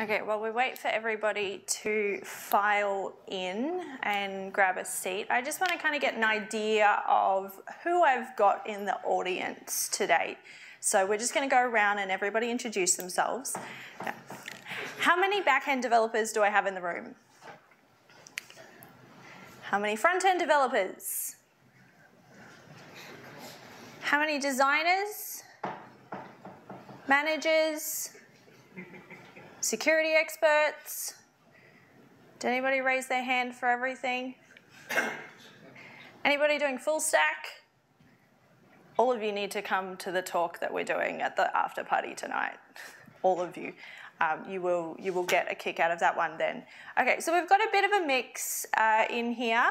Okay, while we wait for everybody to file in and grab a seat, I just want to kind of get an idea of who I've got in the audience today. So we're just going to go around and everybody introduce themselves. How many back-end developers do I have in the room? How many front-end developers? How many designers? Managers? Security experts? Did anybody raise their hand for everything? Anybody doing full stack? All of you need to come to the talk that we're doing at the after party tonight. All of you. Um, you will you will get a kick out of that one then. Okay, so we've got a bit of a mix uh, in here,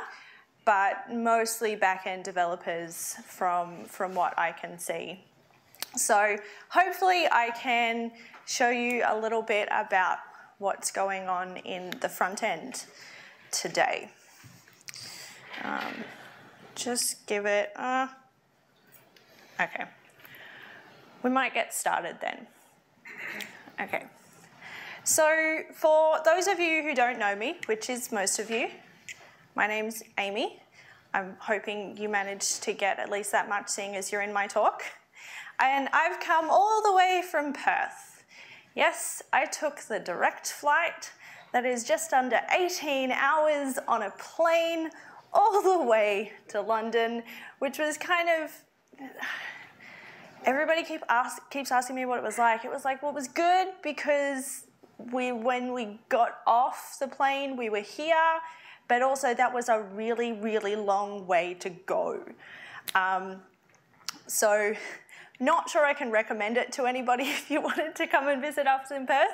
but mostly back-end developers from from what I can see. So hopefully I can show you a little bit about what's going on in the front end today. Um, just give it a, okay. We might get started then. Okay. So for those of you who don't know me, which is most of you, my name's Amy. I'm hoping you managed to get at least that much seeing as you're in my talk. And I've come all the way from Perth. Yes, I took the direct flight that is just under 18 hours on a plane all the way to London, which was kind of. Everybody keep ask, keeps asking me what it was like. It was like, well, it was good because we, when we got off the plane, we were here, but also that was a really, really long way to go. Um, so not sure I can recommend it to anybody if you wanted to come and visit us in Perth,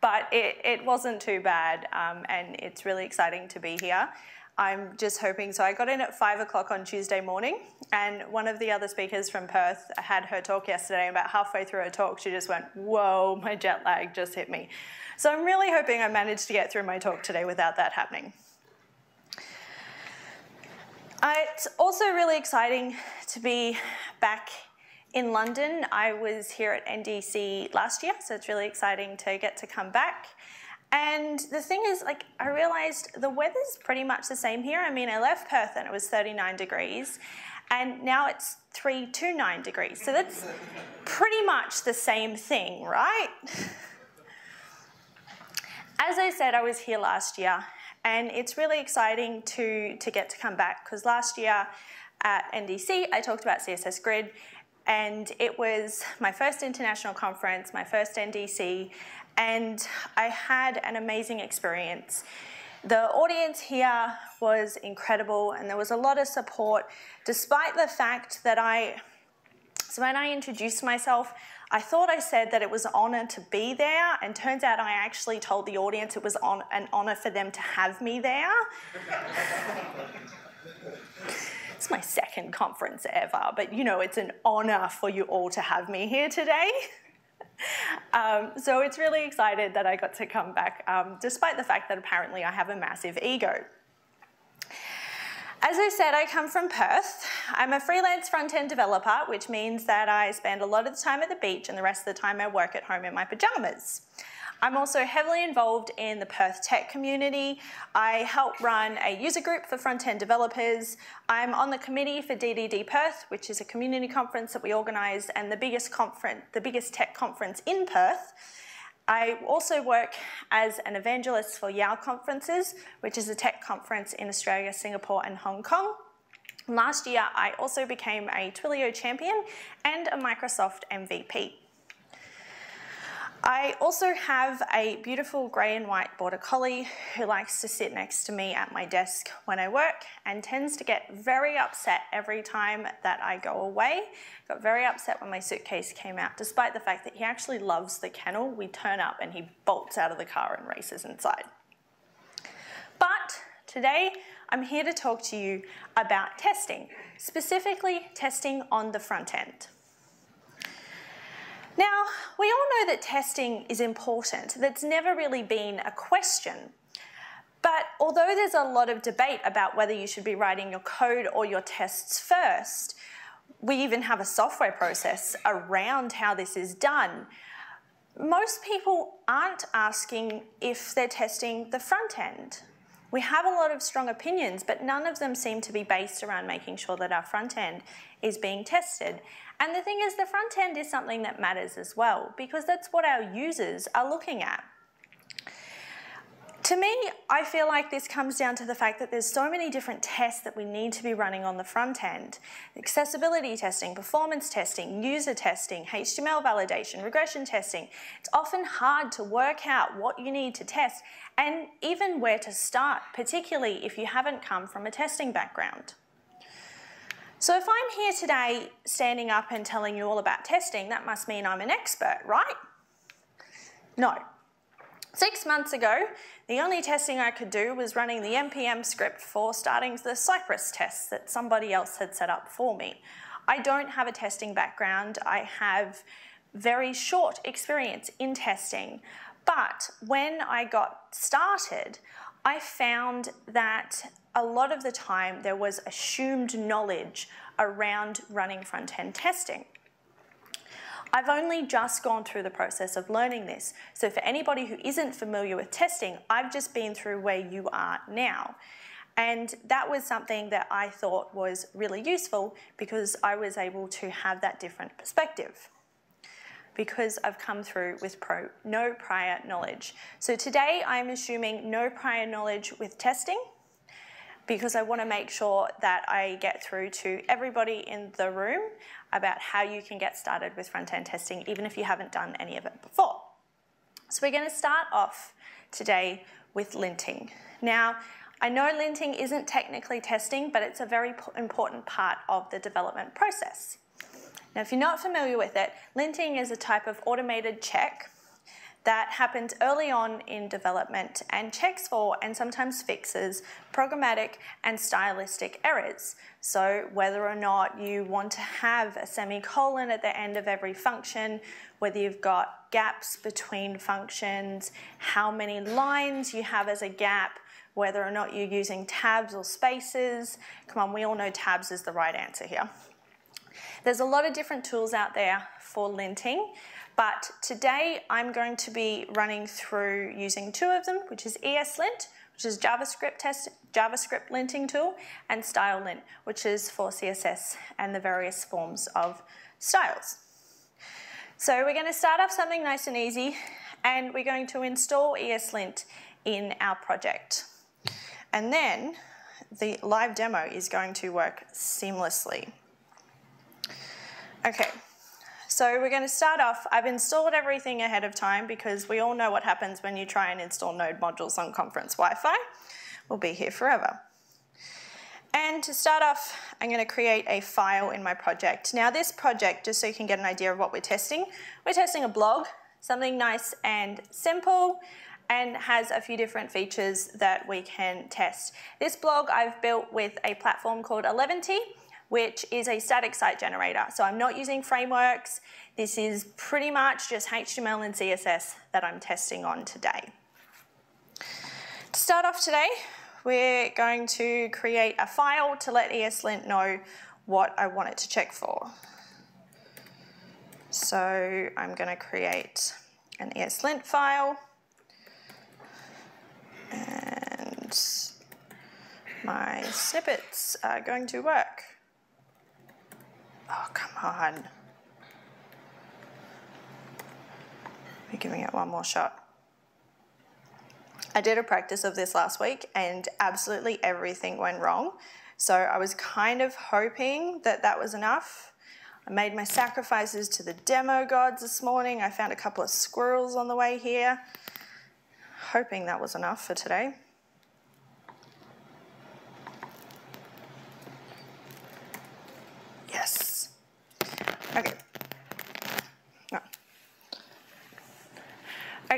but it, it wasn't too bad um, and it's really exciting to be here. I'm just hoping, so I got in at five o'clock on Tuesday morning and one of the other speakers from Perth had her talk yesterday and about halfway through her talk she just went, whoa, my jet lag just hit me. So I'm really hoping I managed to get through my talk today without that happening. Uh, it's also really exciting to be back in London. I was here at NDC last year, so it's really exciting to get to come back. And the thing is, like, I realized the weather's pretty much the same here. I mean, I left Perth and it was 39 degrees, and now it's 329 degrees. So that's pretty much the same thing, right? As I said, I was here last year, and it's really exciting to, to get to come back because last year at NDC, I talked about CSS Grid, and it was my first international conference, my first NDC, and I had an amazing experience. The audience here was incredible and there was a lot of support despite the fact that I, so when I introduced myself, I thought I said that it was an honour to be there and turns out I actually told the audience it was on, an honour for them to have me there. It's my second conference ever, but you know, it's an honor for you all to have me here today. um, so it's really excited that I got to come back, um, despite the fact that apparently I have a massive ego. As I said, I come from Perth. I'm a freelance front-end developer, which means that I spend a lot of the time at the beach and the rest of the time I work at home in my pajamas. I'm also heavily involved in the Perth tech community. I help run a user group for front-end developers. I'm on the committee for DDD Perth, which is a community conference that we organise and the biggest conference, the biggest tech conference in Perth. I also work as an evangelist for YOW conferences, which is a tech conference in Australia, Singapore and Hong Kong. Last year, I also became a Twilio champion and a Microsoft MVP. I also have a beautiful grey and white border collie who likes to sit next to me at my desk when I work and tends to get very upset every time that I go away. Got very upset when my suitcase came out, despite the fact that he actually loves the kennel. We turn up and he bolts out of the car and races inside. But today I'm here to talk to you about testing, specifically testing on the front end. Now, we all know that testing is important. That's never really been a question. But although there's a lot of debate about whether you should be writing your code or your tests first, we even have a software process around how this is done. most people aren't asking if they're testing the front end. We have a lot of strong opinions, but none of them seem to be based around making sure that our front end is being tested. And the thing is, the front end is something that matters as well, because that's what our users are looking at. To me, I feel like this comes down to the fact that there's so many different tests that we need to be running on the front end. Accessibility testing, performance testing, user testing, HTML validation, regression testing. It's often hard to work out what you need to test and even where to start, particularly if you haven't come from a testing background. So if I'm here today standing up and telling you all about testing, that must mean I'm an expert, right? No. Six months ago, the only testing I could do was running the npm script for starting the Cypress tests that somebody else had set up for me. I don't have a testing background. I have very short experience in testing. But when I got started, I found that a lot of the time there was assumed knowledge around running front-end testing. I've only just gone through the process of learning this. So for anybody who isn't familiar with testing, I've just been through where you are now. And that was something that I thought was really useful because I was able to have that different perspective because I've come through with pro, no prior knowledge. So today I'm assuming no prior knowledge with testing because I want to make sure that I get through to everybody in the room about how you can get started with front-end testing even if you haven't done any of it before. So we're going to start off today with linting. Now, I know linting isn't technically testing, but it's a very important part of the development process. Now, if you're not familiar with it, linting is a type of automated check that happens early on in development and checks for and sometimes fixes programmatic and stylistic errors. So whether or not you want to have a semicolon at the end of every function, whether you've got gaps between functions, how many lines you have as a gap, whether or not you're using tabs or spaces. Come on, we all know tabs is the right answer here. There's a lot of different tools out there for linting. But today I'm going to be running through using two of them, which is ESLint, which is JavaScript test, JavaScript linting tool, and StyleLint, which is for CSS and the various forms of styles. So we're going to start off something nice and easy, and we're going to install ESLint in our project. And then the live demo is going to work seamlessly. Okay, so we're going to start off, I've installed everything ahead of time because we all know what happens when you try and install node modules on conference Wi-Fi. We'll be here forever. And to start off, I'm going to create a file in my project. Now this project, just so you can get an idea of what we're testing, we're testing a blog, something nice and simple, and has a few different features that we can test. This blog I've built with a platform called Eleventy, which is a static site generator. So I'm not using frameworks. This is pretty much just HTML and CSS that I'm testing on today. To start off today, we're going to create a file to let ESLint know what I want it to check for. So I'm going to create an ESLint file and my snippets are going to work. Oh, come on. We're giving it one more shot. I did a practice of this last week and absolutely everything went wrong. So I was kind of hoping that that was enough. I made my sacrifices to the demo gods this morning. I found a couple of squirrels on the way here, hoping that was enough for today. Yes. Okay.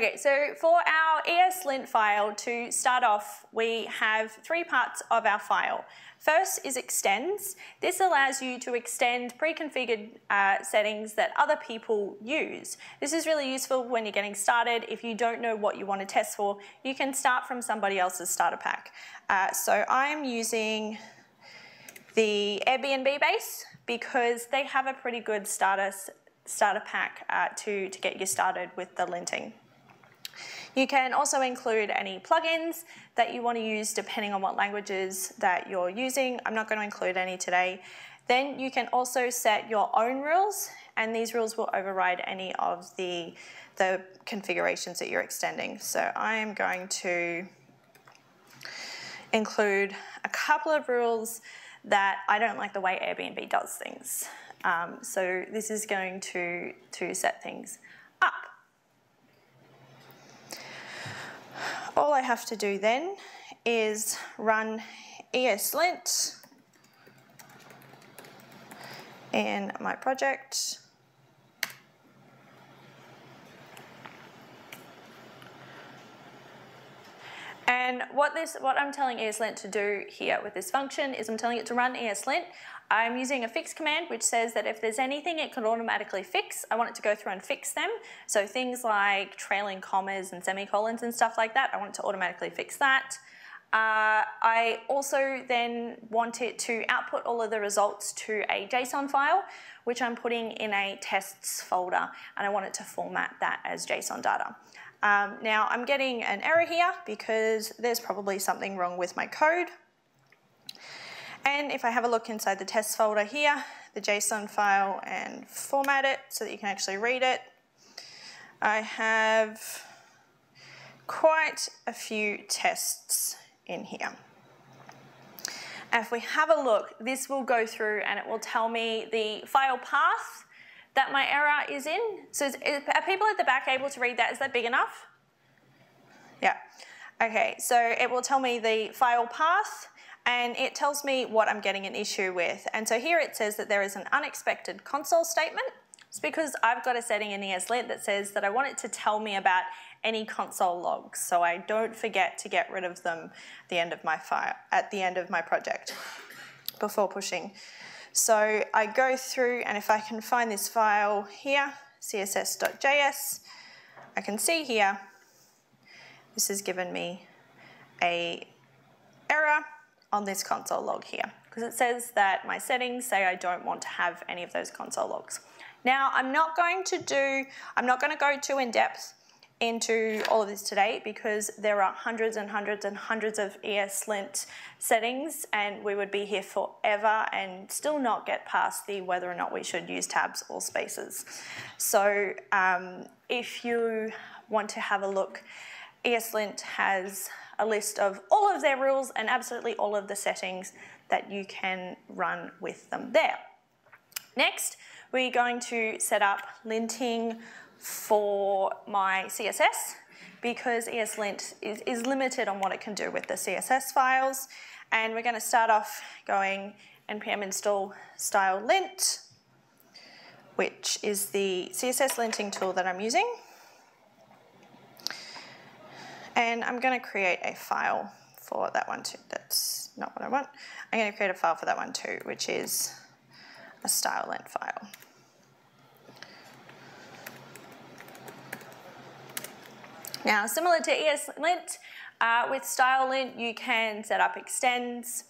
Okay, so for our ESLint file, to start off, we have three parts of our file. First is extends. This allows you to extend pre-configured uh, settings that other people use. This is really useful when you're getting started. If you don't know what you want to test for, you can start from somebody else's starter pack. Uh, so I'm using the Airbnb base because they have a pretty good starter starter pack uh, to, to get you started with the linting. You can also include any plugins that you want to use depending on what languages that you're using. I'm not going to include any today. Then you can also set your own rules and these rules will override any of the, the configurations that you're extending. So I am going to include a couple of rules that I don't like the way Airbnb does things. Um, so this is going to, to set things up. All I have to do then is run ESLint in my project. And what this, what I'm telling ESLint to do here with this function is I'm telling it to run ESLint. I'm using a fix command which says that if there's anything it can automatically fix, I want it to go through and fix them. So things like trailing commas and semicolons and stuff like that, I want it to automatically fix that. Uh, I also then want it to output all of the results to a JSON file, which I'm putting in a tests folder, and I want it to format that as JSON data. Um, now I'm getting an error here because there's probably something wrong with my code. And if I have a look inside the test folder here, the JSON file and format it so that you can actually read it, I have quite a few tests in here. If we have a look, this will go through and it will tell me the file path that my error is in. So is, are people at the back able to read that? Is that big enough? Yeah. Okay, so it will tell me the file path and it tells me what I'm getting an issue with. And so here it says that there is an unexpected console statement. It's because I've got a setting in ESLint that says that I want it to tell me about any console logs so I don't forget to get rid of them at the end of my file, at the end of my project before pushing so I go through and if I can find this file here, css.js, I can see here, this has given me a error on this console log here because it says that my settings say I don't want to have any of those console logs. Now I'm not going to do, I'm not going to go too in depth into all of this today because there are hundreds and hundreds and hundreds of ESLint settings and we would be here forever and still not get past the whether or not we should use tabs or spaces. So um, if you want to have a look, ESLint has a list of all of their rules and absolutely all of the settings that you can run with them there. Next, we're going to set up linting for my CSS because ESLint is, is limited on what it can do with the CSS files. And we're going to start off going npm install style lint, which is the CSS linting tool that I'm using. And I'm going to create a file for that one too. That's not what I want. I'm going to create a file for that one too, which is a style lint file. Now, similar to ESLint, uh, with StyleLint, you can set up extends,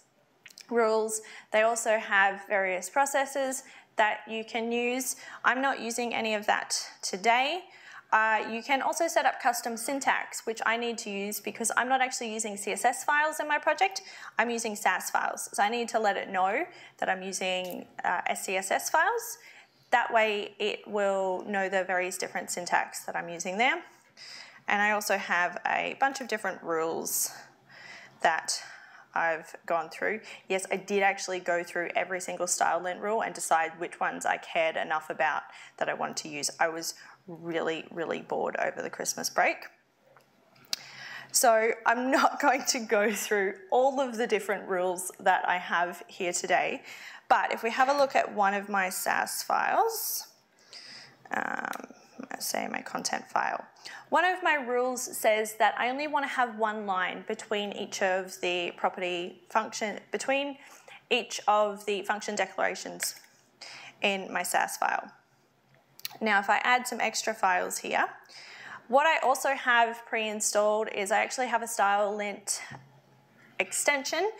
rules. They also have various processes that you can use. I'm not using any of that today. Uh, you can also set up custom syntax, which I need to use because I'm not actually using CSS files in my project. I'm using Sass files. So I need to let it know that I'm using uh, SCSS files. That way it will know the various different syntax that I'm using there. And I also have a bunch of different rules that I've gone through. Yes, I did actually go through every single style lint rule and decide which ones I cared enough about that I wanted to use. I was really, really bored over the Christmas break. So I'm not going to go through all of the different rules that I have here today, but if we have a look at one of my Sass files, um, say my content file. One of my rules says that I only want to have one line between each of the property function, between each of the function declarations in my Sass file. Now if I add some extra files here, what I also have pre-installed is I actually have a style lint extension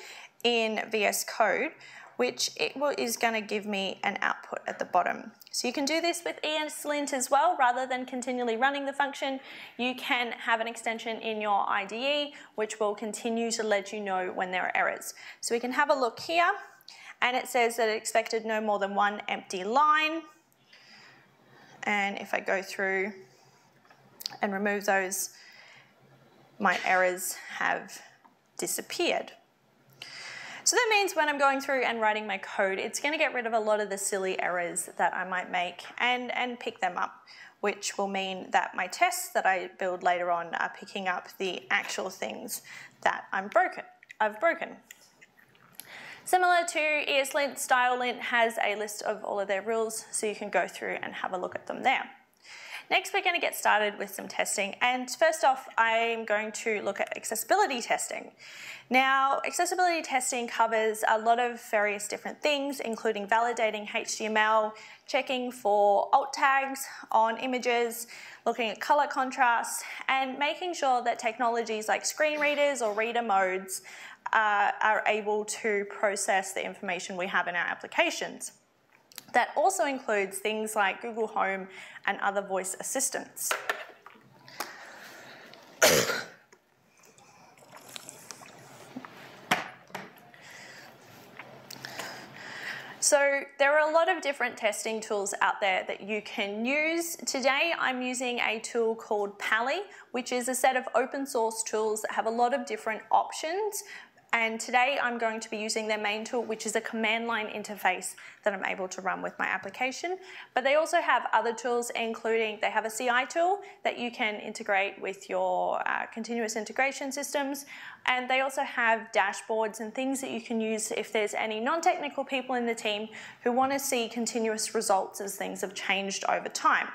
in VS Code which it will, is going to give me an output at the bottom. So you can do this with ESLint as well, rather than continually running the function. You can have an extension in your IDE, which will continue to let you know when there are errors. So we can have a look here, and it says that it expected no more than one empty line. And if I go through and remove those, my errors have disappeared. So that means when I'm going through and writing my code, it's going to get rid of a lot of the silly errors that I might make and, and pick them up, which will mean that my tests that I build later on are picking up the actual things that I'm broken, I've broken. Similar to ESLint, StyleLint has a list of all of their rules, so you can go through and have a look at them there. Next, we're going to get started with some testing. And first off, I'm going to look at accessibility testing. Now, accessibility testing covers a lot of various different things, including validating HTML, checking for alt tags on images, looking at color contrast, and making sure that technologies like screen readers or reader modes uh, are able to process the information we have in our applications. That also includes things like Google Home and other voice assistants. So there are a lot of different testing tools out there that you can use. Today I'm using a tool called Pa11y, which is a set of open source tools that have a lot of different options and today I'm going to be using their main tool, which is a command line interface that I'm able to run with my application. But they also have other tools, including they have a CI tool that you can integrate with your uh, continuous integration systems. And they also have dashboards and things that you can use if there's any non-technical people in the team who want to see continuous results as things have changed over time.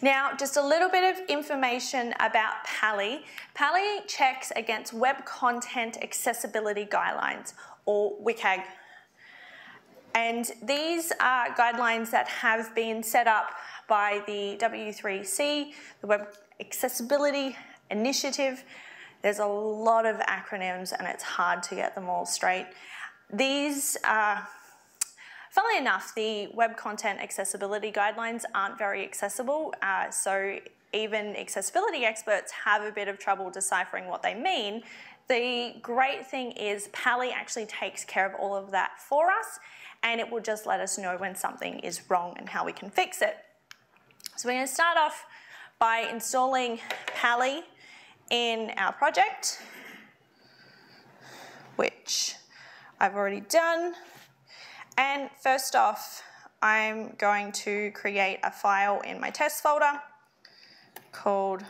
Now, just a little bit of information about Pa11y. Pa11y checks against Web Content Accessibility Guidelines, or WCAG. And these are guidelines that have been set up by the W3C, the Web Accessibility Initiative. There's a lot of acronyms and it's hard to get them all straight. These are Funnily enough, the web content accessibility guidelines aren't very accessible, uh, so even accessibility experts have a bit of trouble deciphering what they mean. The great thing is Pa11y actually takes care of all of that for us, and it will just let us know when something is wrong and how we can fix it. So we're going to start off by installing Pa11y in our project, which I've already done. And first off, I'm going to create a file in my test folder called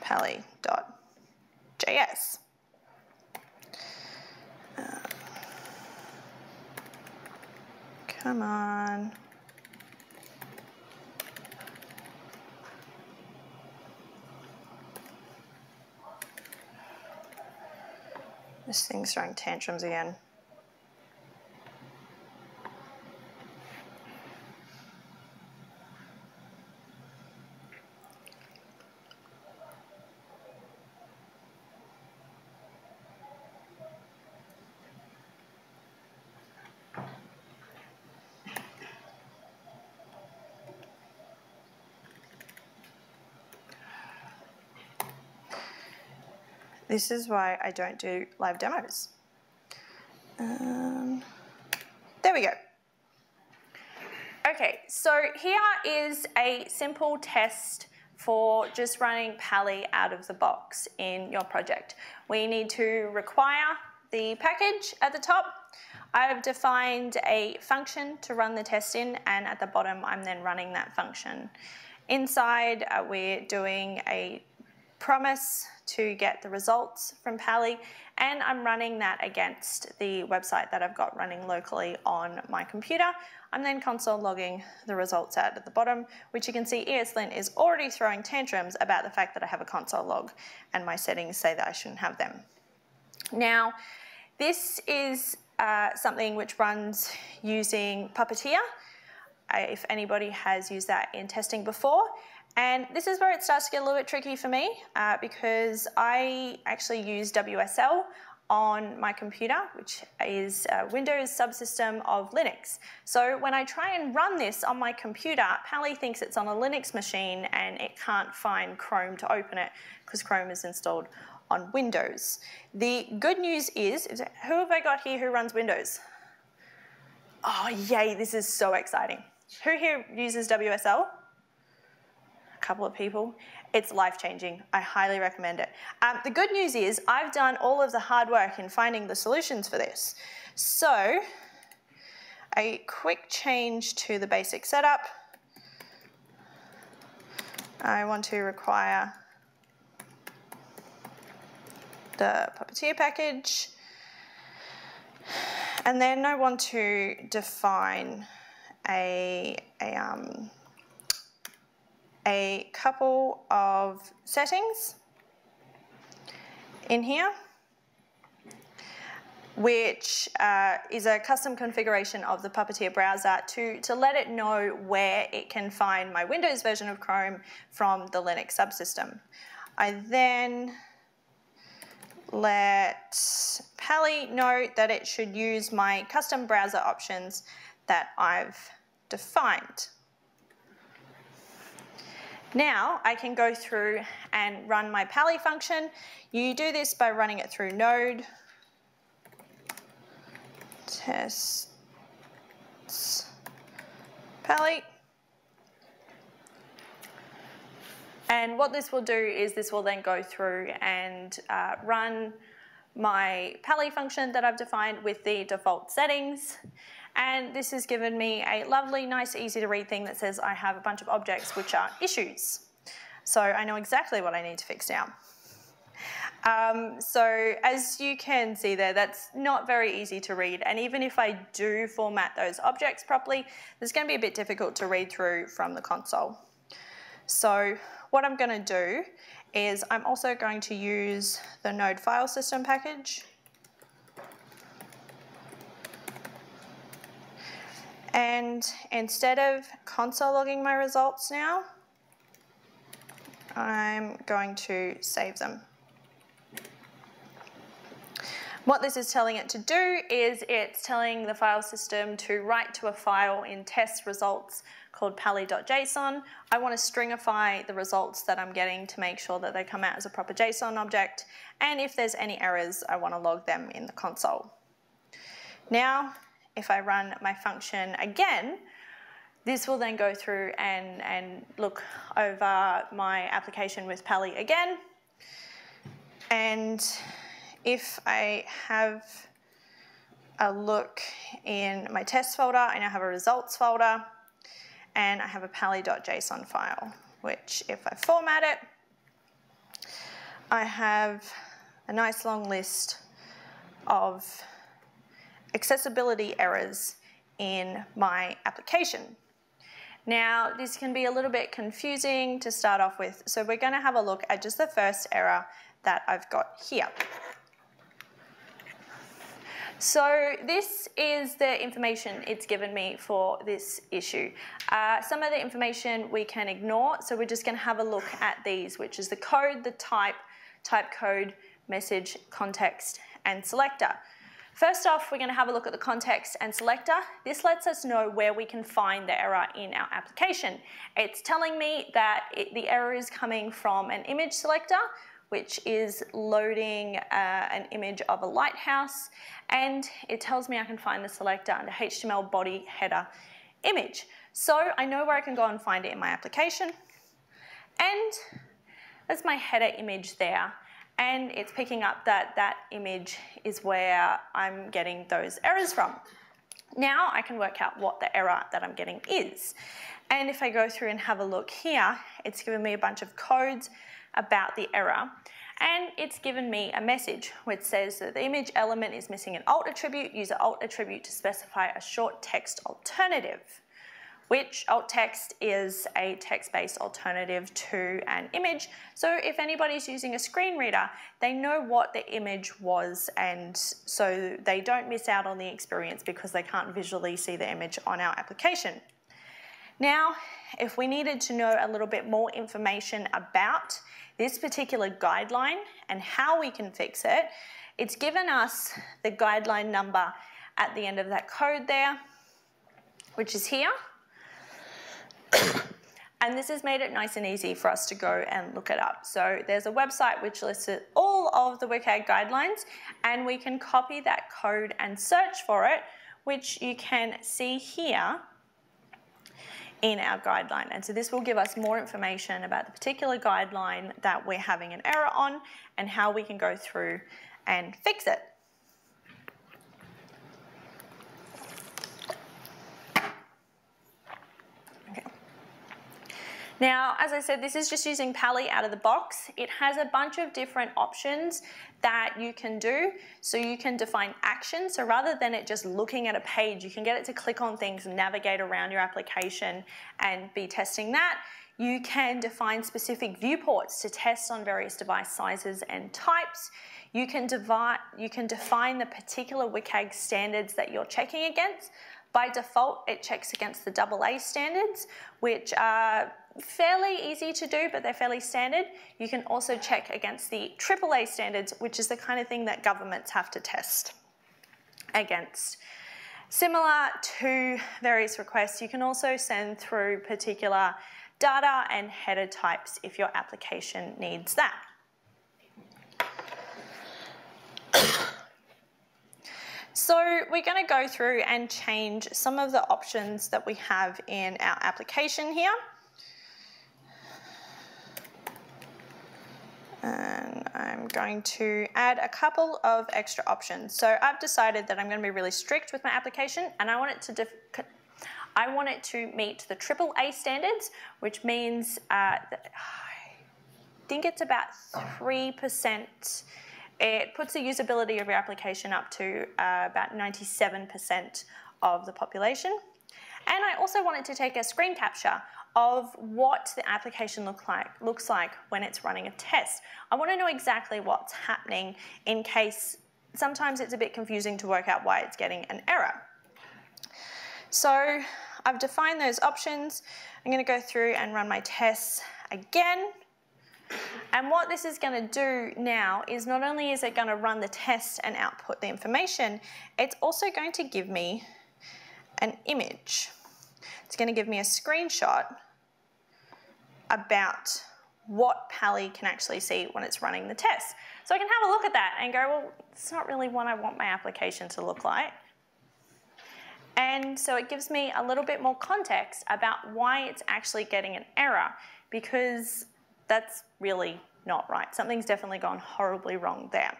pally.js. Uh, come on. This thing's throwing tantrums again. This is why I don't do live demos. Um, there we go. Okay, so here is a simple test for just running Pa11y out of the box in your project. We need to require the package at the top. I've defined a function to run the test in and at the bottom I'm then running that function. Inside uh, we're doing a promise to get the results from Pa11y, and I'm running that against the website that I've got running locally on my computer. I'm then console logging the results out at the bottom, which you can see ESLint is already throwing tantrums about the fact that I have a console log and my settings say that I shouldn't have them. Now, this is uh, something which runs using Puppeteer, if anybody has used that in testing before. And this is where it starts to get a little bit tricky for me uh, because I actually use WSL. on my computer, which is a Windows subsystem of Linux. So when I try and run this on my computer, Pa11y thinks it's on a Linux machine and it can't find Chrome to open it because Chrome is installed on Windows. The good news is, is who have I got here who runs Windows? Oh, yay, this is so exciting. Who here uses WSL? Couple of people. It's life-changing. I highly recommend it. Um, the good news is I've done all of the hard work in finding the solutions for this. So a quick change to the basic setup. I want to require the Puppeteer package. And then I want to define a, a, um, a couple of settings in here which uh, is a custom configuration of the Puppeteer browser to, to let it know where it can find my Windows version of Chrome from the Linux subsystem. I then let Pa11y know that it should use my custom browser options that I've defined. Now I can go through and run my Pa11y function. You do this by running it through node, tests, Pa11y. And what this will do is this will then go through and uh, run my Pa11y function that I've defined with the default settings. And this has given me a lovely, nice, easy to read thing that says I have a bunch of objects which are issues. So I know exactly what I need to fix now. Um, so as you can see there, that's not very easy to read. And even if I do format those objects properly, it's going to be a bit difficult to read through from the console. So what I'm going to do is I'm also going to use the node file system package. And instead of console logging my results now, I'm going to save them. What this is telling it to do is it's telling the file system to write to a file in test results called pally.json. I want to stringify the results that I'm getting to make sure that they come out as a proper JSON object. And if there's any errors, I want to log them in the console. Now, if I run my function again, this will then go through and, and look over my application with Pa11y again. And if I have a look in my test folder, I now have a results folder, and I have a pally.json file, which if I format it, I have a nice long list of accessibility errors in my application. Now, this can be a little bit confusing to start off with, so we're going to have a look at just the first error that I've got here. So this is the information it's given me for this issue. Uh, some of the information we can ignore, so we're just going to have a look at these, which is the code, the type, type code, message, context, and selector. First off, we're going to have a look at the context and selector. This lets us know where we can find the error in our application. It's telling me that it, the error is coming from an image selector, which is loading uh, an image of a lighthouse, and it tells me I can find the selector under HTML body header image. So I know where I can go and find it in my application, and there's my header image there, and it's picking up that that image is where I'm getting those errors from. Now I can work out what the error that I'm getting is. And if I go through and have a look here, it's given me a bunch of codes about the error and it's given me a message which says that the image element is missing an alt attribute, use an alt attribute to specify a short text alternative which alt text is a text-based alternative to an image. So if anybody's using a screen reader, they know what the image was and so they don't miss out on the experience because they can't visually see the image on our application. Now, if we needed to know a little bit more information about this particular guideline and how we can fix it, it's given us the guideline number at the end of that code there, which is here. And this has made it nice and easy for us to go and look it up. So there's a website which lists all of the WCAG guidelines and we can copy that code and search for it, which you can see here in our guideline. And so this will give us more information about the particular guideline that we're having an error on and how we can go through and fix it. Now, as I said, this is just using Pa11y out of the box. It has a bunch of different options that you can do. So you can define actions. So rather than it just looking at a page, you can get it to click on things navigate around your application and be testing that. You can define specific viewports to test on various device sizes and types. You can, divide, you can define the particular WCAG standards that you're checking against. By default, it checks against the AA standards, which are fairly easy to do, but they're fairly standard. You can also check against the AAA standards, which is the kind of thing that governments have to test against. Similar to various requests, you can also send through particular data and header types if your application needs that. So we're going to go through and change some of the options that we have in our application here. And I'm going to add a couple of extra options. So I've decided that I'm going to be really strict with my application and I want it to I want it to meet the triple A standards, which means uh, I think it's about 3%. It puts the usability of your application up to uh, about 97% of the population. And I also wanted to take a screen capture of what the application look like, looks like when it's running a test. I want to know exactly what's happening in case sometimes it's a bit confusing to work out why it's getting an error. So I've defined those options. I'm going to go through and run my tests again. And what this is going to do now is not only is it going to run the test and output the information, it's also going to give me an image. It's going to give me a screenshot about what Pa11y can actually see when it's running the test. So I can have a look at that and go, well, it's not really what I want my application to look like. And so it gives me a little bit more context about why it's actually getting an error because that's really not right. Something's definitely gone horribly wrong there.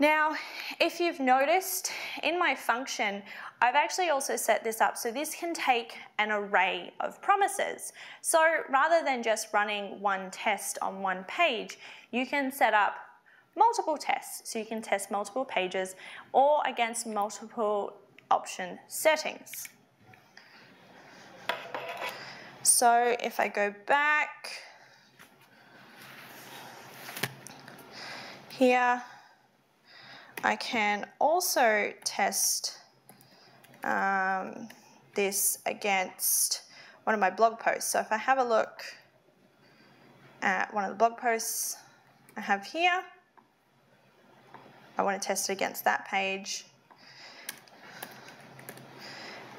Now, if you've noticed, in my function, I've actually also set this up so this can take an array of promises. So rather than just running one test on one page, you can set up multiple tests. So you can test multiple pages or against multiple option settings. So if I go back here, I can also test um, this against one of my blog posts. So if I have a look at one of the blog posts I have here, I want to test it against that page.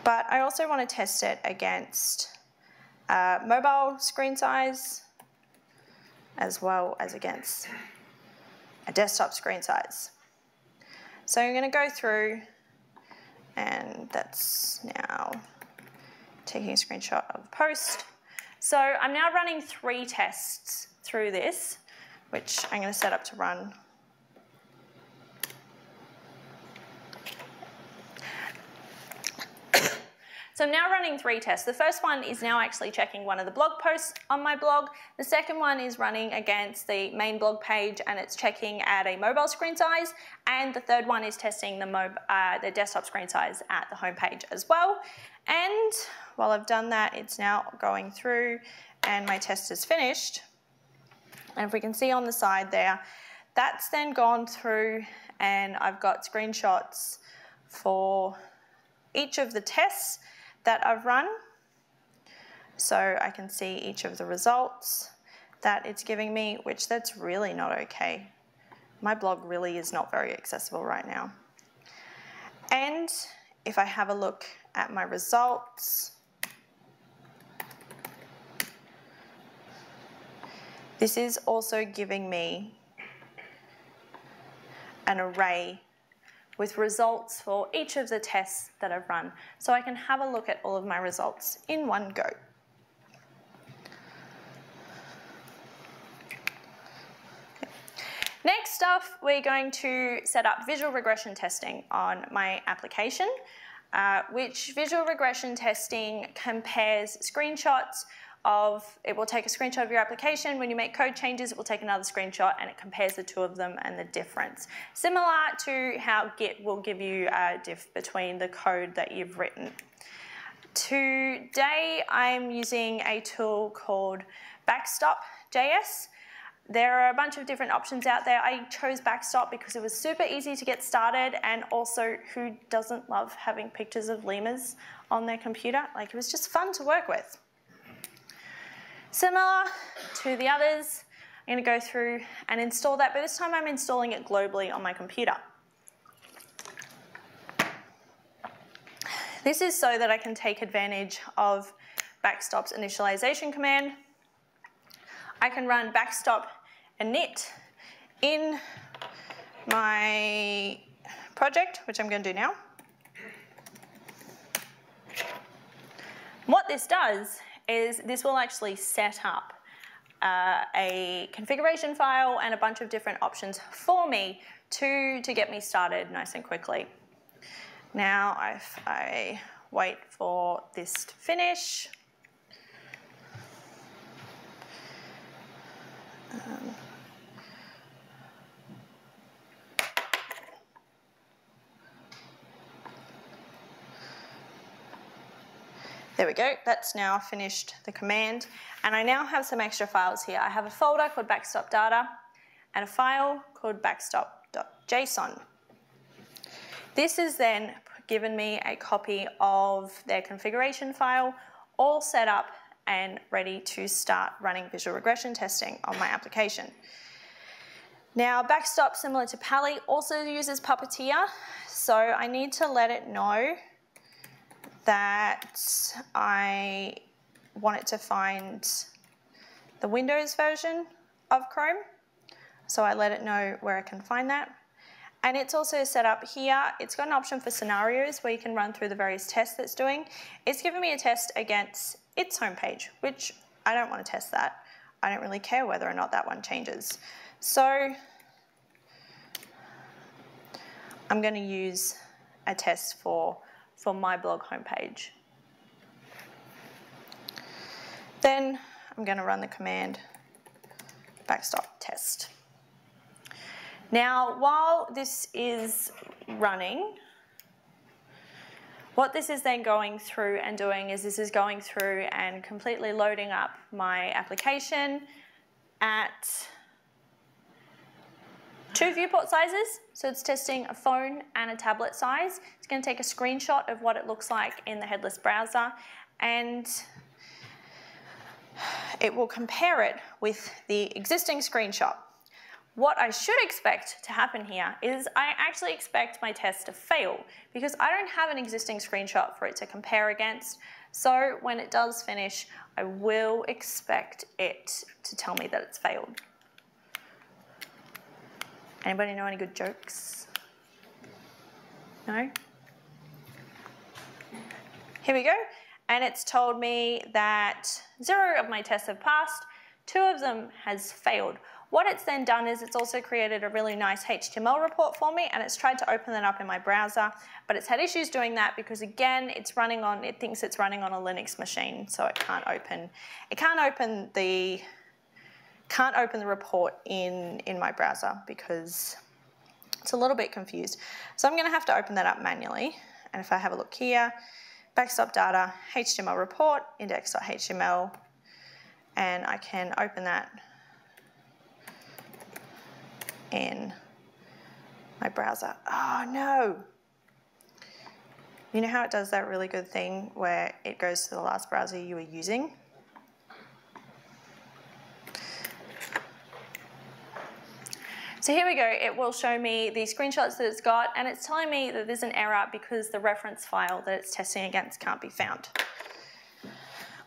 But I also want to test it against uh, mobile screen size as well as against a desktop screen size. So I'm going to go through and that's now taking a screenshot of the post. So I'm now running three tests through this, which I'm going to set up to run So I'm now running three tests. The first one is now actually checking one of the blog posts on my blog. The second one is running against the main blog page and it's checking at a mobile screen size. And the third one is testing the, uh, the desktop screen size at the home page as well. And while I've done that, it's now going through and my test is finished. And if we can see on the side there, that's then gone through and I've got screenshots for each of the tests that I've run. So I can see each of the results that it's giving me, which that's really not okay. my blog really is not very accessible right now. And if I have a look at my results, this is also giving me an array with results for each of the tests that I've run. So I can have a look at all of my results in one go. Next up, we're going to set up visual regression testing on my application, uh, which visual regression testing compares screenshots of, it will take a screenshot of your application. When you make code changes, it will take another screenshot and it compares the two of them and the difference. Similar to how Git will give you a diff between the code that you've written. Today, I'm using a tool called Backstop.js. There are a bunch of different options out there. I chose Backstop because it was super easy to get started and also who doesn't love having pictures of lemurs on their computer? Like it was just fun to work with. Similar to the others, I'm going to go through and install that, but this time I'm installing it globally on my computer. This is so that I can take advantage of Backstop's initialization command. I can run backstop init in my project, which I'm going to do now. What this does is this will actually set up uh, a configuration file and a bunch of different options for me to, to get me started nice and quickly. Now if I wait for this to finish, um, There we go, that's now finished the command. And I now have some extra files here. I have a folder called backstop data and a file called backstop.json. This has then given me a copy of their configuration file, all set up and ready to start running visual regression testing on my application. Now, Backstop, similar to Pa11y, also uses Puppeteer, so I need to let it know that I wanted to find the Windows version of Chrome. So I let it know where I can find that. And it's also set up here, it's got an option for scenarios where you can run through the various tests it's doing. It's given me a test against its homepage, which I don't want to test that. I don't really care whether or not that one changes. So I'm going to use a test for for my blog homepage. Then I'm going to run the command backstop test. Now, while this is running, what this is then going through and doing is this is going through and completely loading up my application at two viewport sizes. So it's testing a phone and a tablet size. It's going to take a screenshot of what it looks like in the headless browser and it will compare it with the existing screenshot. What I should expect to happen here is I actually expect my test to fail because I don't have an existing screenshot for it to compare against. So when it does finish, I will expect it to tell me that it's failed. Anybody know any good jokes? No? Here we go. And it's told me that zero of my tests have passed, two of them has failed. What it's then done is it's also created a really nice HTML report for me and it's tried to open that up in my browser, but it's had issues doing that because again, it's running on, it thinks it's running on a Linux machine, so it can't open, it can't open the can't open the report in, in my browser because it's a little bit confused. So I'm going to have to open that up manually. And if I have a look here, backstop data, HTML report, index.html, and I can open that in my browser. Oh no! You know how it does that really good thing where it goes to the last browser you were using? So here we go, it will show me the screenshots that it's got and it's telling me that there's an error because the reference file that it's testing against can't be found.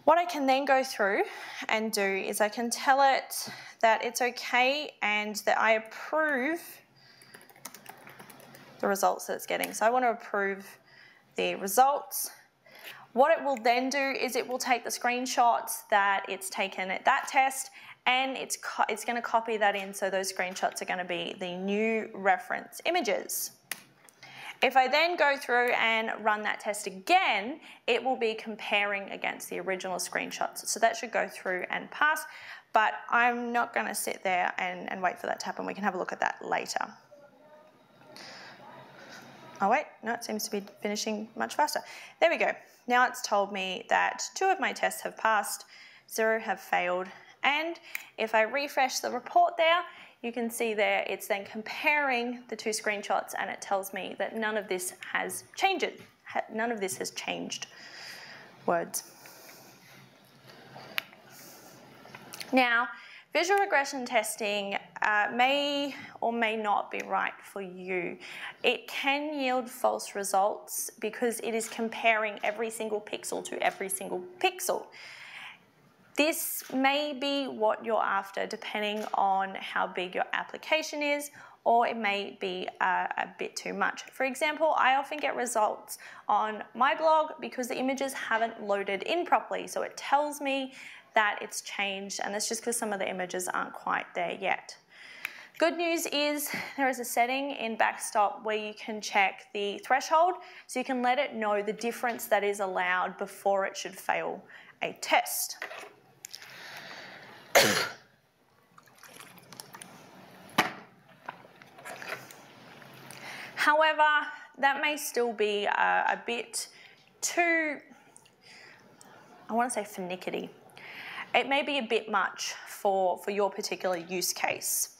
What I can then go through and do is I can tell it that it's okay and that I approve the results that it's getting. So I want to approve the results. What it will then do is it will take the screenshots that it's taken at that test and it's, it's going to copy that in so those screenshots are going to be the new reference images. If I then go through and run that test again, it will be comparing against the original screenshots. So that should go through and pass, but I'm not going to sit there and, and wait for that to happen. We can have a look at that later. Oh wait, no, it seems to be finishing much faster. There we go. Now it's told me that two of my tests have passed, zero have failed, and if I refresh the report there, you can see there it's then comparing the two screenshots and it tells me that none of this has changed. None of this has changed words. Now, visual regression testing uh, may or may not be right for you. It can yield false results because it is comparing every single pixel to every single pixel. This may be what you're after depending on how big your application is or it may be uh, a bit too much. For example, I often get results on my blog because the images haven't loaded in properly. So it tells me that it's changed and that's just because some of the images aren't quite there yet. Good news is there is a setting in Backstop where you can check the threshold so you can let it know the difference that is allowed before it should fail a test. However, that may still be a, a bit too, I want to say finicky. It may be a bit much for, for your particular use case.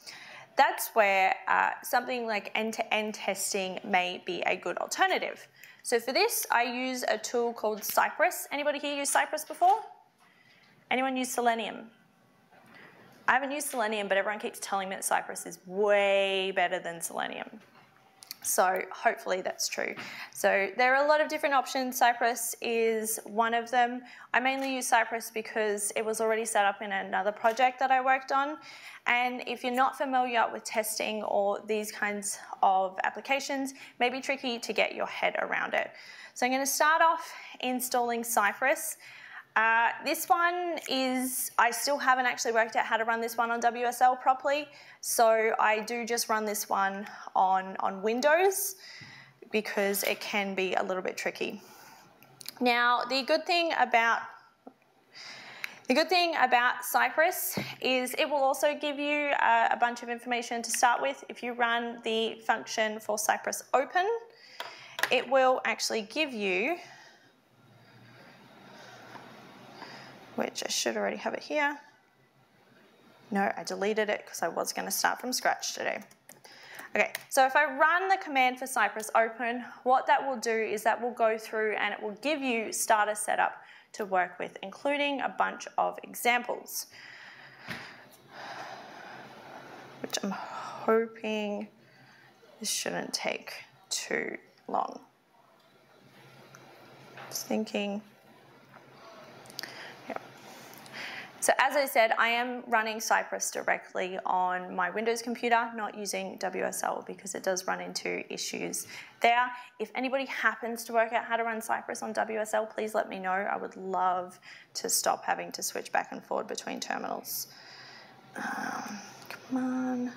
That's where uh, something like end-to-end -end testing may be a good alternative. So for this, I use a tool called Cypress. Anybody here use Cypress before? Anyone use Selenium? I haven't used Selenium, but everyone keeps telling me that Cypress is way better than Selenium. So hopefully that's true. So there are a lot of different options. Cypress is one of them. I mainly use Cypress because it was already set up in another project that I worked on. And if you're not familiar with testing or these kinds of applications, may be tricky to get your head around it. So I'm going to start off installing Cypress. Uh, this one is, I still haven't actually worked out how to run this one on WSL properly, so I do just run this one on, on Windows because it can be a little bit tricky. Now, the good thing about the good thing about Cypress is it will also give you uh, a bunch of information to start with. If you run the function for Cypress open, it will actually give you which I should already have it here. No, I deleted it because I was going to start from scratch today. Okay, so if I run the command for Cypress open, what that will do is that will go through and it will give you starter setup to work with, including a bunch of examples, which I'm hoping this shouldn't take too long. Just thinking. So as I said, I am running Cypress directly on my Windows computer, not using WSL because it does run into issues there. If anybody happens to work out how to run Cypress on WSL, please let me know. I would love to stop having to switch back and forward between terminals. Um, come on.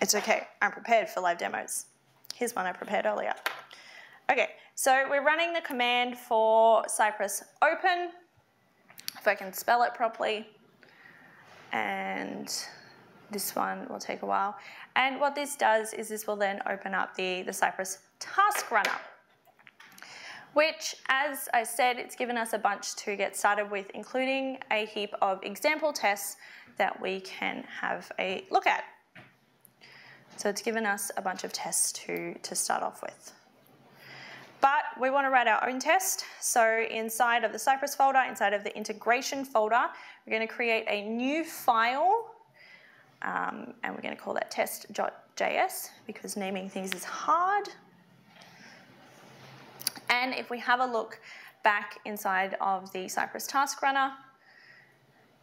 It's okay, I'm prepared for live demos. Here's one I prepared earlier. Okay, so we're running the command for Cypress open, if I can spell it properly, and this one will take a while. And what this does is this will then open up the, the Cypress task runner, which, as I said, it's given us a bunch to get started with, including a heap of example tests that we can have a look at. So it's given us a bunch of tests to, to start off with. But we want to write our own test. So inside of the Cypress folder, inside of the integration folder, we're going to create a new file um, and we're going to call that test.js because naming things is hard. And if we have a look back inside of the Cypress task runner,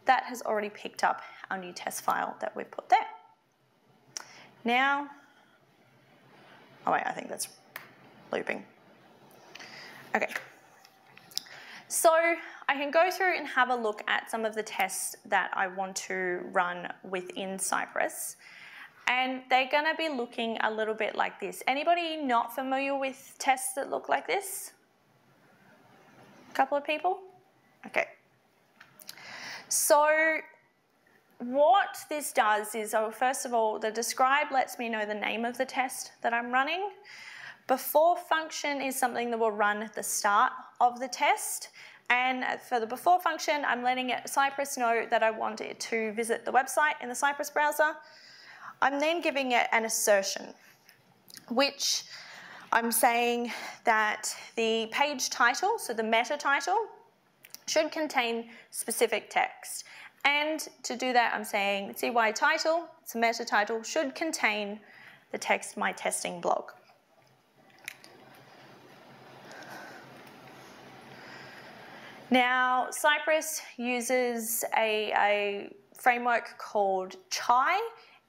that has already picked up our new test file that we've put there. Now, oh wait, I think that's looping. Okay. So I can go through and have a look at some of the tests that I want to run within Cypress. And they're gonna be looking a little bit like this. Anybody not familiar with tests that look like this? A couple of people? Okay. So what this does is, oh, first of all, the describe lets me know the name of the test that I'm running. Before function is something that will run at the start of the test. And for the before function, I'm letting it, Cypress know that I want it to visit the website in the Cypress browser. I'm then giving it an assertion, which I'm saying that the page title, so the meta title, should contain specific text. And to do that, I'm saying CY title, it's a meta title, should contain the text my testing blog. Now, Cypress uses a, a framework called Chai.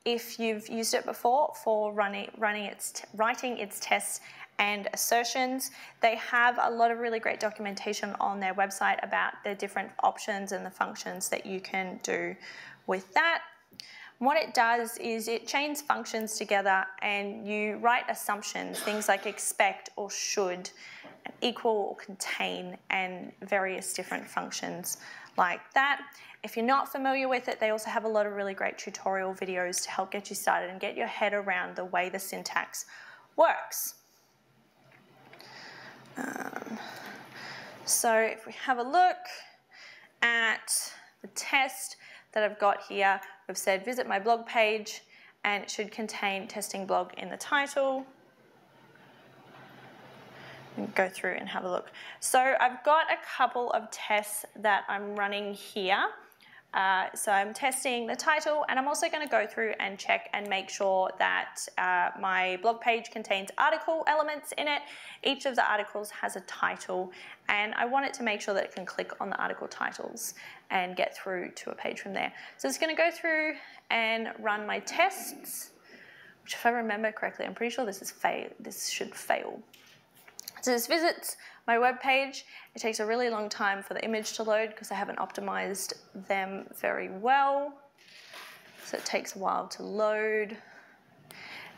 If you've used it before for running, running its, writing its tests and assertions. They have a lot of really great documentation on their website about the different options and the functions that you can do with that. What it does is it chains functions together and you write assumptions, things like expect or should, equal or contain, and various different functions like that. If you're not familiar with it, they also have a lot of really great tutorial videos to help get you started and get your head around the way the syntax works. Um, so if we have a look at the test that I've got here, we've said visit my blog page and it should contain testing blog in the title. Go through and have a look. So I've got a couple of tests that I'm running here. Uh, so I'm testing the title and I'm also going to go through and check and make sure that uh, my blog page contains article elements in it. Each of the articles has a title and I want it to make sure that it can click on the article titles and get through to a page from there. So it's going to go through and run my tests, which if I remember correctly, I'm pretty sure this is fail. This should fail. So this visits my web page. It takes a really long time for the image to load because I haven't optimized them very well. So it takes a while to load.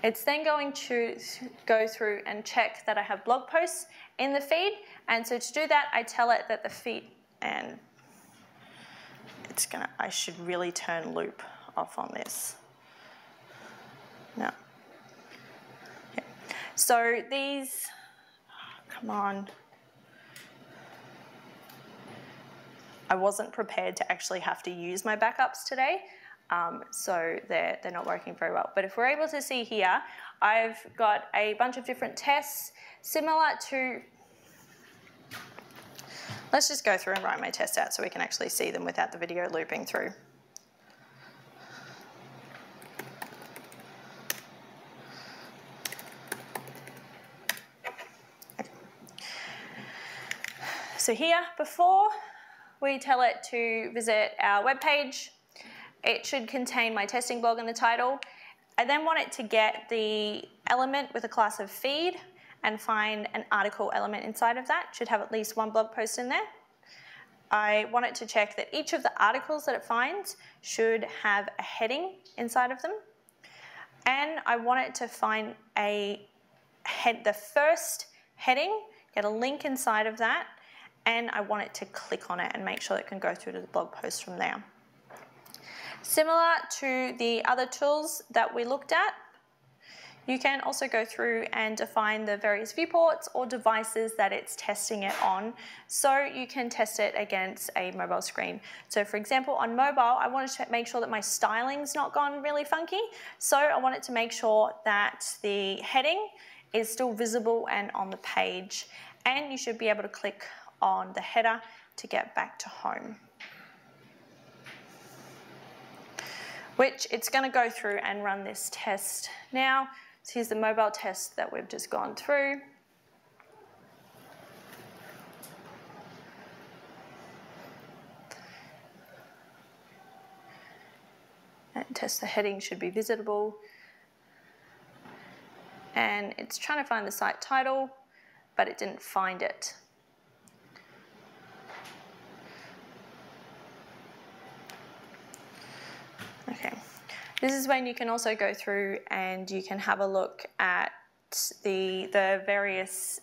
It's then going to go through and check that I have blog posts in the feed. And so to do that, I tell it that the feed, and it's gonna, I should really turn loop off on this. No. Yeah. So these, come on. I wasn't prepared to actually have to use my backups today, um, so they're, they're not working very well. But if we're able to see here, I've got a bunch of different tests similar to, let's just go through and write my tests out so we can actually see them without the video looping through. So here, before we tell it to visit our web page. It should contain my testing blog in the title. I then want it to get the element with a class of feed and find an article element inside of that. Should have at least one blog post in there. I want it to check that each of the articles that it finds should have a heading inside of them. And I want it to find a head, the first heading, get a link inside of that, and I want it to click on it and make sure it can go through to the blog post from there. Similar to the other tools that we looked at, you can also go through and define the various viewports or devices that it's testing it on. So you can test it against a mobile screen. So for example, on mobile, I wanted to make sure that my styling's not gone really funky. So I wanted to make sure that the heading is still visible and on the page. And you should be able to click on the header to get back to home. Which it's going to go through and run this test now. So here's the mobile test that we've just gone through. And test the heading should be visible. And it's trying to find the site title, but it didn't find it. Okay. This is when you can also go through and you can have a look at the, the various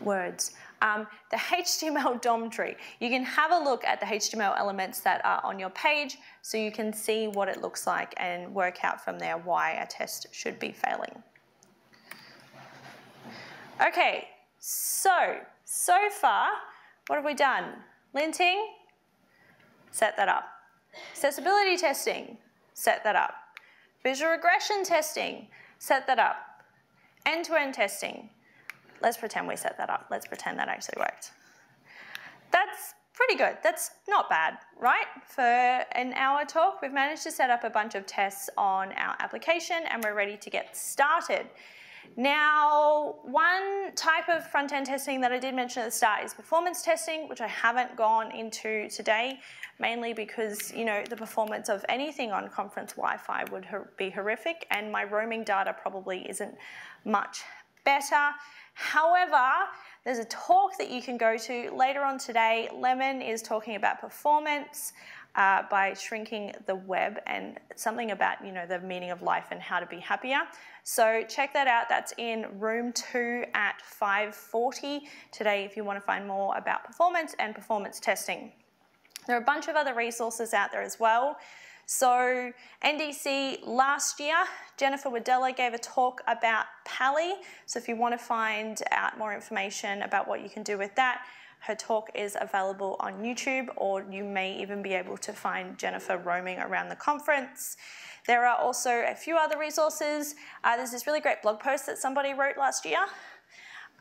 words. Um, the HTML DOM tree. You can have a look at the HTML elements that are on your page so you can see what it looks like and work out from there why a test should be failing. Okay, so, so far, what have we done? Linting, set that up. Accessibility testing, set that up. Visual regression testing, set that up. End-to-end -end testing, let's pretend we set that up. Let's pretend that actually worked. That's pretty good. That's not bad, right? For an hour talk, we've managed to set up a bunch of tests on our application and we're ready to get started. Now, one type of front-end testing that I did mention at the start is performance testing, which I haven't gone into today, mainly because, you know, the performance of anything on conference Wi-Fi would be horrific and my roaming data probably isn't much better. However, there's a talk that you can go to later on today. Lemon is talking about performance uh, by shrinking the web and something about you know the meaning of life and how to be happier. So check that out. That's in room two at 5:40 today. If you want to find more about performance and performance testing, there are a bunch of other resources out there as well. So NDC last year, Jennifer Wadella gave a talk about Pa11y. So if you want to find out more information about what you can do with that, her talk is available on YouTube or you may even be able to find Jennifer roaming around the conference. There are also a few other resources. Uh, there's this really great blog post that somebody wrote last year.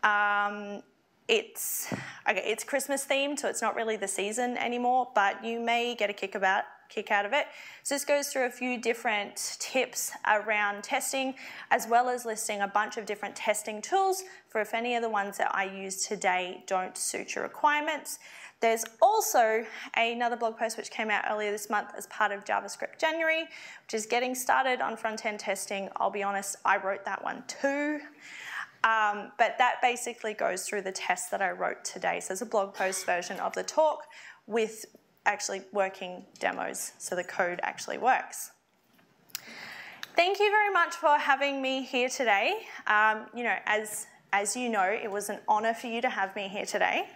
Um, it's okay, it's Christmas themed, so it's not really the season anymore, but you may get a kick about kick out of it. So this goes through a few different tips around testing, as well as listing a bunch of different testing tools for if any of the ones that I use today don't suit your requirements. There's also another blog post which came out earlier this month as part of JavaScript January, which is getting started on front-end testing. I'll be honest, I wrote that one too. Um, but that basically goes through the tests that I wrote today. So it's a blog post version of the talk with actually working demos, so the code actually works. Thank you very much for having me here today. Um, you know, as, as you know, it was an honor for you to have me here today.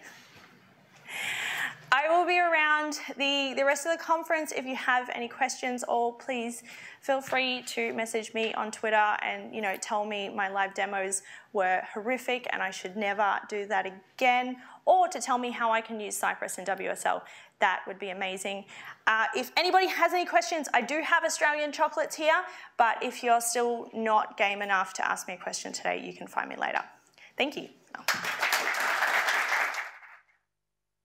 I will be around the, the rest of the conference. If you have any questions or please feel free to message me on Twitter and you know tell me my live demos were horrific and I should never do that again or to tell me how I can use Cypress and WSL. That would be amazing. Uh, if anybody has any questions, I do have Australian chocolates here, but if you're still not game enough to ask me a question today, you can find me later. Thank you.